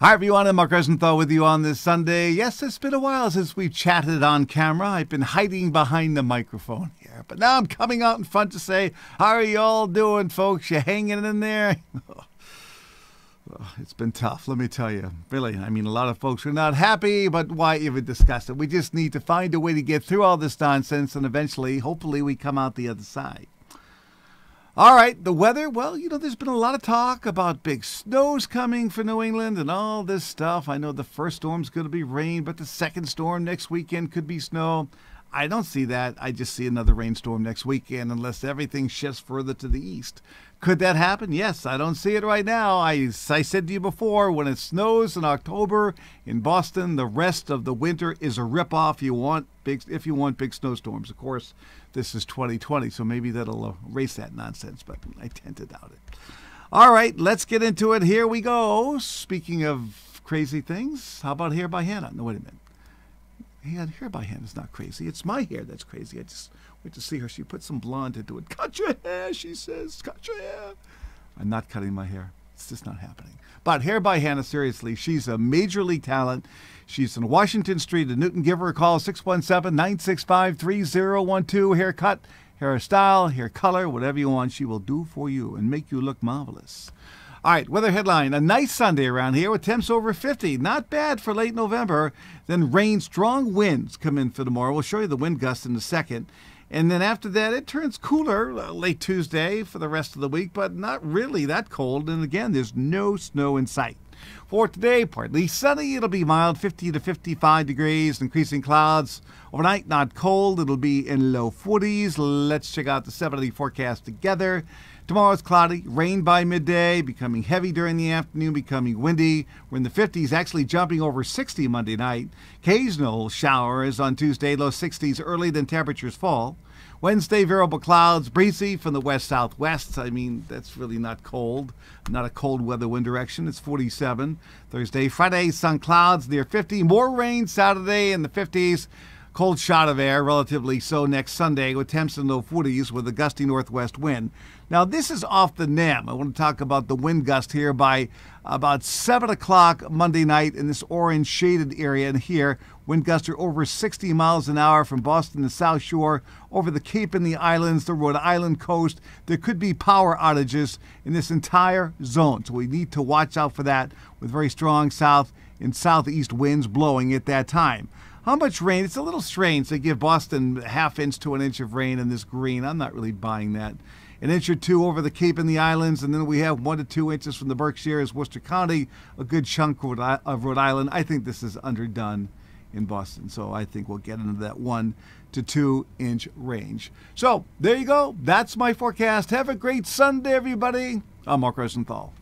Hi, everyone. I'm Mark Rosenthal with you on this Sunday. Yes, it's been a while since we've chatted on camera. I've been hiding behind the microphone here, but now I'm coming out in front to say, How are you all doing, folks? You hanging in there? Oh, it's been tough, let me tell you. Really, I mean, a lot of folks are not happy, but why even discuss it? We just need to find a way to get through all this nonsense, and eventually, hopefully, we come out the other side. All right, the weather. Well, you know, there's been a lot of talk about big snows coming for New England and all this stuff. I know the first storm's going to be rain, but the second storm next weekend could be snow. I don't see that. I just see another rainstorm next weekend unless everything shifts further to the east. Could that happen? Yes, I don't see it right now. I, I said to you before, when it snows in October in Boston, the rest of the winter is a ripoff. You want big if you want big snowstorms. Of course, this is 2020, so maybe that'll erase that nonsense, but I tend to doubt it. All right, let's get into it. Here we go. Speaking of crazy things, how about Hair by Hannah? No, wait a minute. Hair by Hannah's not crazy. It's my hair that's crazy. I just Wait to see her. She put some blonde into it. Cut your hair, she says. Cut your hair. I'm not cutting my hair. It's just not happening. But Hair by Hannah, seriously, she's a major league talent. She's in Washington Street in Newton. Give her a call, 617 965 3012. Haircut, hairstyle, hair color, whatever you want, she will do for you and make you look marvelous. All right, weather headline. A nice Sunday around here with temps over 50. Not bad for late November. Then rain, strong winds come in for tomorrow. We'll show you the wind gust in a second. And then after that, it turns cooler uh, late Tuesday for the rest of the week, but not really that cold. And again, there's no snow in sight. For today, partly sunny. It'll be mild, 50 to 55 degrees, increasing clouds. Overnight, not cold. It'll be in low 40s. Let's check out the 70 forecast together. Tomorrow's cloudy, rain by midday, becoming heavy during the afternoon, becoming windy. We're in the 50s, actually jumping over 60 Monday night. Occasional showers on Tuesday, low 60s early, then temperatures fall. Wednesday, variable clouds, breezy from the west southwest. I mean, that's really not cold, not a cold weather wind direction. It's 47. Thursday, Friday, sun clouds near 50. More rain Saturday in the 50s. Cold shot of air, relatively so next Sunday, with temps in low 40s with a gusty northwest wind. Now, this is off the NAM. I want to talk about the wind gust here by about 7 o'clock Monday night in this orange shaded area. And here, wind gusts are over 60 miles an hour from Boston to South Shore, over the Cape and the islands, the Rhode Island coast. There could be power outages in this entire zone. So we need to watch out for that with very strong south and southeast winds blowing at that time. How much rain? It's a little strange. They give Boston half inch to an inch of rain in this green. I'm not really buying that an inch or two over the Cape and the islands, and then we have one to two inches from the Berkshires, Worcester County, a good chunk of Rhode Island. I think this is underdone in Boston, so I think we'll get into that one to two inch range. So there you go. That's my forecast. Have a great Sunday, everybody. I'm Mark Rosenthal.